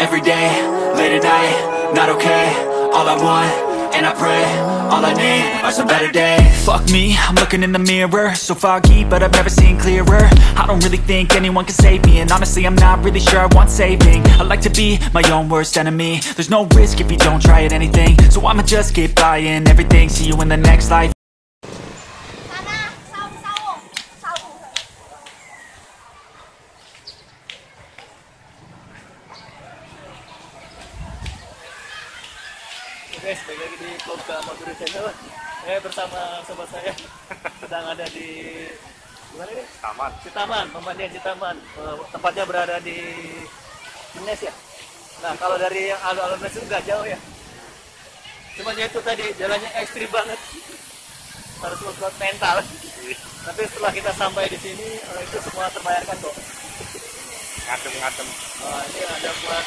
every day, late at night, not okay All I want, and I pray, all I need are some better days. Fuck me, I'm looking in the mirror So foggy, but I've never seen clearer. I don't really think anyone can save me And honestly, I'm not really sure I want saving. I like to be my own worst enemy. There's no risk if you don't try at anything So I'ma just keep buying everything See you in the next life guys, balik lagi di vlog ke Madura Channel. Eh bersama sobat saya. Sedang ada di Gimana ini? Taman. Citaman, pemandian Citaman. Eh, Tempatnya berada diInes ya? Nah kalau dari yang alun-alun Nes itu nggak jauh ya? Cuma ya itu tadi jalannya ekstrim banget. Harus kuat mental. Tapi setelah kita sampai di sini eh, Itu semua terbayarkan kok. Ngadem-ngadem. Wah, ini ada buat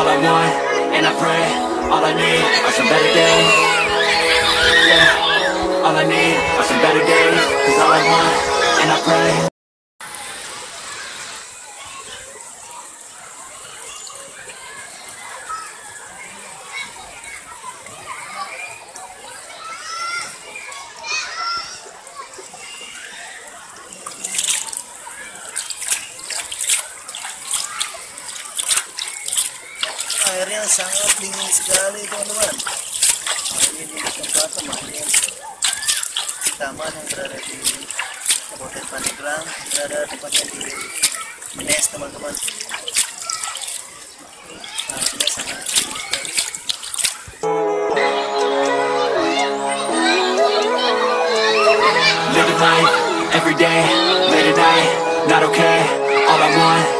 all I want, and I pray All I need are some better days. Yeah, all I need are some better days Cause all I want, and I pray airnya sangat dingin sekali teman-teman. Ini di tempat pemandian taman yang berada di Kabupaten Pandeglang berada tempatnya di Menes teman-teman. Airnya sangat dingin sekali. Every day, late at night, not okay All I want,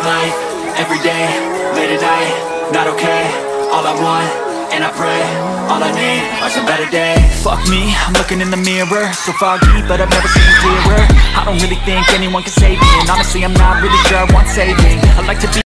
Living life, every day, late at night, not okay All I want, and I pray, all I need are some better days. Fuck me, I'm looking in the mirror So foggy, but I've never seen clearer. I don't really think anyone can save me And honestly, I'm not really sure I want saving. I like to be